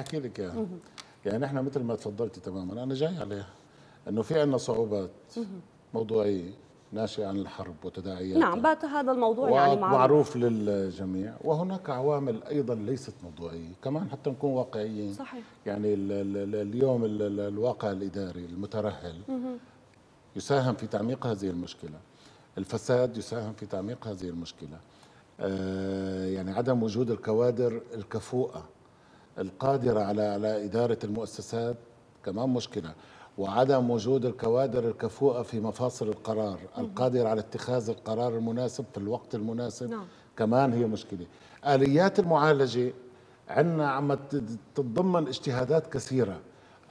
احكي لك إياها. يعني إحنا مثل ما تفضلتي تماما أنا جاي عليها إنه في عندنا صعوبات موضوعية ناشئة عن الحرب وتداعياتها نعم بات هذا الموضوع يعني معروف. معروف للجميع. وهناك عوامل أيضا ليست موضوعية. كمان حتى نكون واقعيين. صحيح. يعني ال ال اليوم ال ال الواقع الإداري المترهل يساهم في تعميق هذه المشكلة. الفساد يساهم في تعميق هذه المشكلة. آه يعني عدم وجود الكوادر الكفؤة. القادرة على على إدارة المؤسسات كمان مشكلة وعدم وجود الكوادر الكفؤة في مفاصل القرار القادرة على اتخاذ القرار المناسب في الوقت المناسب نعم. كمان هي مشكلة. آليات المعالجة عندنا عم تتضمن اجتهادات كثيرة.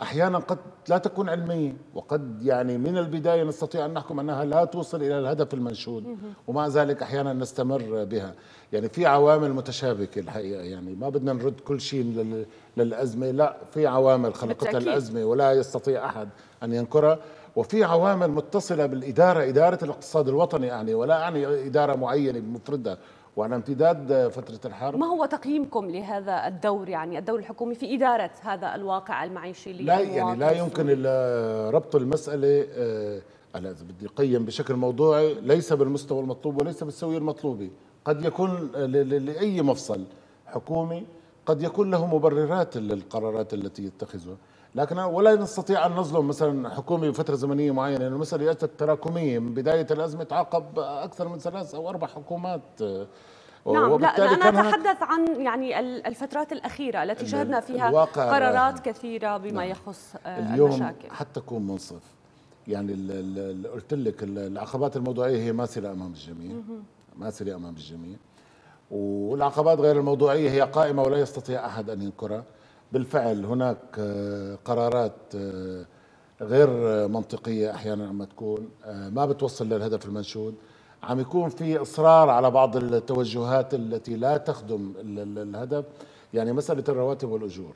أحيانا قد لا تكون علمية وقد يعني من البداية نستطيع أن نحكم أنها لا توصل إلى الهدف المنشود ومع ذلك أحيانا نستمر بها. يعني في عوامل متشابكة الحقيقة يعني ما بدنا نرد كل شيء لل- للأزمة لا في عوامل خلقتها. الازمه ولا يستطيع أحد أن ينكرها وفي عوامل متصلة بالإدارة إدارة الاقتصاد الوطني يعني ولا اعني إدارة معينة بمفردها وعلى امتداد فترة الحرب. ما هو تقييمكم لهذا الدور يعني الدور الحكومي في إدارة هذا الواقع المعيشي لا يعني لا يمكن ربط المسألة آه، هلا إذا بدي أقيم بشكل موضوعي ليس بالمستوى المطلوب وليس بالسوية المطلوبة قد يكون لأي مفصل حكومي قد يكون له مبررات للقرارات التي يتخذها. لكن ولا نستطيع أن نظلم مثلا حكومة بفترة زمنية معينة. لأنه المسألة أتت تراكمية من بداية الأزمة تعاقب أكثر من ثلاث أو أربع حكومات. نعم لا, أنا أتحدث عن يعني ال- الفترات الأخيرة التي ال- شهدنا فيها قرارات راهن. كثيرة بما نعم. يخص آه، اليوم المشاكل. حتى اكون منصف. يعني قلت لك ال- العقبات الموضوعية هي ماثله أمام الجميع. ماثله أمام الجميع. والعقبات غير الموضوعية هي قائمة ولا يستطيع أحد أن ينكرها. بالفعل هناك آه، قرارات آه، غير منطقية أحيانا عم تكون آه، ما بتوصل للهدف المنشود. عم يكون في إصرار على بعض التوجهات التي لا تخدم ال- ال- الهدف يعني مسألة الرواتب والأجور.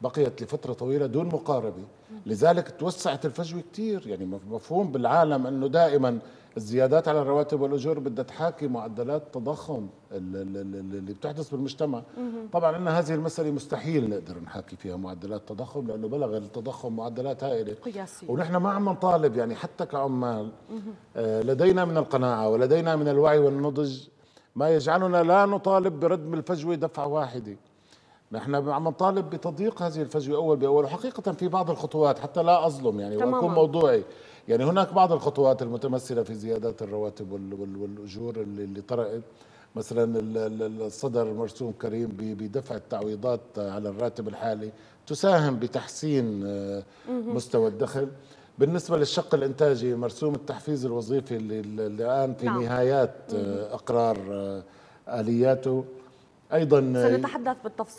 بقيت لفترة طويلة دون مقاربة. لذلك توسعت الفجوة كتير. يعني مفهوم بالعالم أنه دائما الزيادات على الرواتب والأجور بدها تحاكي معدلات تضخم ال- ال- ال- اللي بتحدث بالمجتمع. طبعا أن هذه المسألة مستحيل نقدر نحاكي فيها معدلات تضخم لأنه بلغ التضخم معدلات هائلة. قياسية. ونحن ما عم نطالب يعني حتى كعمال آه، لدينا من القناعة ولدينا من الوعي والنضج ما يجعلنا لا نطالب بردم الفجوة دفعة واحدة. نحن عم نطالب بتضييق هذه الفجوة أول بأول وحقيقة في بعض الخطوات حتى لا أظلم يعني. وأكون موضوعي. يعني هناك بعض الخطوات المتمثلة في زيادات الرواتب وال- وال- والأجور اللي, طرأت. مثلا ال- ال- الصدر مرسوم كريم بدفع التعويضات على الراتب الحالي تساهم بتحسين آه، مستوى الدخل. بالنسبة للشق الإنتاجي مرسوم التحفيز الوظيفي اللي الآن في نعم. نهايات آه، أقرار آه، آلياته. أيضا سنتحدث بالتفصيل.